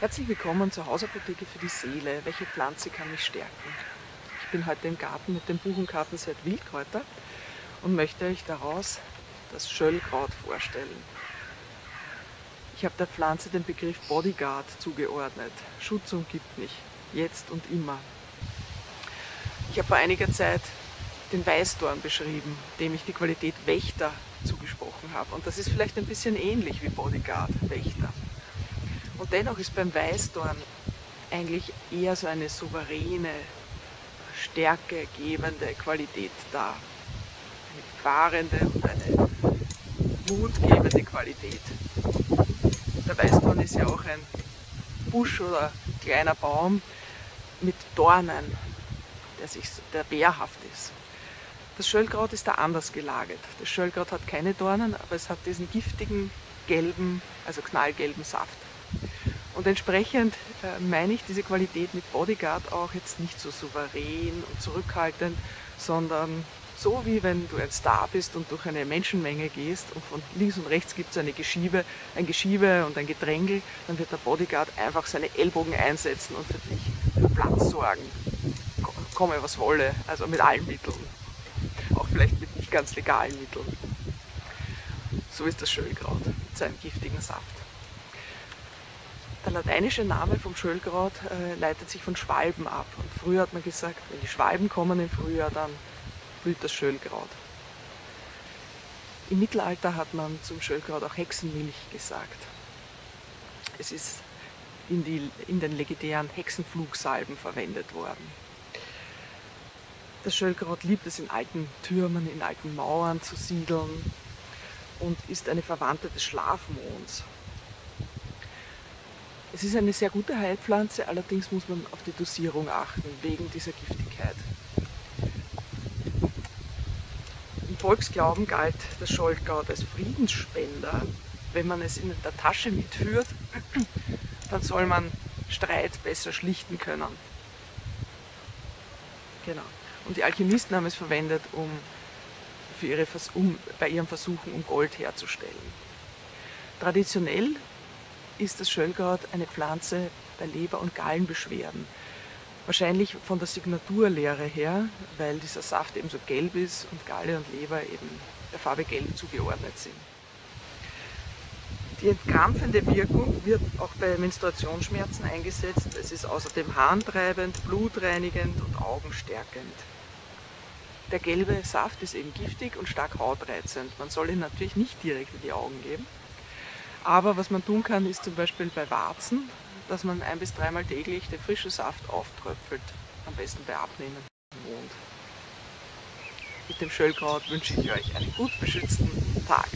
Herzlich willkommen zur Hausapotheke für die Seele. Welche Pflanze kann mich stärken? Ich bin heute im Garten mit dem Buchenkartenset Wildkräuter und möchte euch daraus das Schöllkraut vorstellen. Ich habe der Pflanze den Begriff Bodyguard zugeordnet. Schutz umgibt mich, jetzt und immer. Ich habe vor einiger Zeit den Weißdorn beschrieben, dem ich die Qualität Wächter zugesprochen habe. Und das ist vielleicht ein bisschen ähnlich wie Bodyguard, Wächter. Und dennoch ist beim Weißdorn eigentlich eher so eine souveräne, stärkegebende Qualität da. Eine fahrende und eine mutgebende Qualität. Der Weißdorn ist ja auch ein Busch oder kleiner Baum mit Dornen, der, sich, der wehrhaft ist. Das Schöllkraut ist da anders gelagert. Das Schöllkraut hat keine Dornen, aber es hat diesen giftigen, gelben, also knallgelben Saft. Und entsprechend äh, meine ich diese Qualität mit Bodyguard auch jetzt nicht so souverän und zurückhaltend, sondern so wie wenn du ein Star bist und durch eine Menschenmenge gehst und von links und rechts gibt es eine Geschiebe, ein Geschiebe und ein Gedrängel, dann wird der Bodyguard einfach seine Ellbogen einsetzen und für dich für Platz sorgen. Komme was wolle, also mit allen Mitteln. Auch vielleicht mit nicht ganz legalen Mitteln. So ist das Schöllkraut mit seinem giftigen Saft. Der lateinische Name vom Schöllkraut äh, leitet sich von Schwalben ab. Und früher hat man gesagt, wenn die Schwalben kommen im Frühjahr, dann blüht das Schöllkraut. Im Mittelalter hat man zum Schöllkraut auch Hexenmilch gesagt. Es ist in, die, in den legendären Hexenflugsalben verwendet worden. Das Schöllkraut liebt es in alten Türmen, in alten Mauern zu siedeln und ist eine Verwandte des Schlafmonds. Es ist eine sehr gute Heilpflanze, allerdings muss man auf die Dosierung achten, wegen dieser Giftigkeit. Im Volksglauben galt das Scholtgaut als Friedensspender. Wenn man es in der Tasche mitführt, dann soll man Streit besser schlichten können. Genau. Und die Alchemisten haben es verwendet, um, für ihre, um bei ihren Versuchen um Gold herzustellen. Traditionell ist das Schöllkraut eine Pflanze bei Leber- und Gallenbeschwerden. Wahrscheinlich von der Signaturlehre her, weil dieser Saft eben so gelb ist und Galle und Leber eben der Farbe gelb zugeordnet sind. Die entkrampfende Wirkung wird auch bei Menstruationsschmerzen eingesetzt. Es ist außerdem harntreibend, blutreinigend und augenstärkend. Der gelbe Saft ist eben giftig und stark hautreizend. Man soll ihn natürlich nicht direkt in die Augen geben. Aber was man tun kann, ist zum Beispiel bei Warzen, dass man ein- bis dreimal täglich den frischen Saft auftröpfelt. Am besten bei Abnehmen im Mond. Mit dem Schöllkraut wünsche ich euch einen gut beschützten Tag.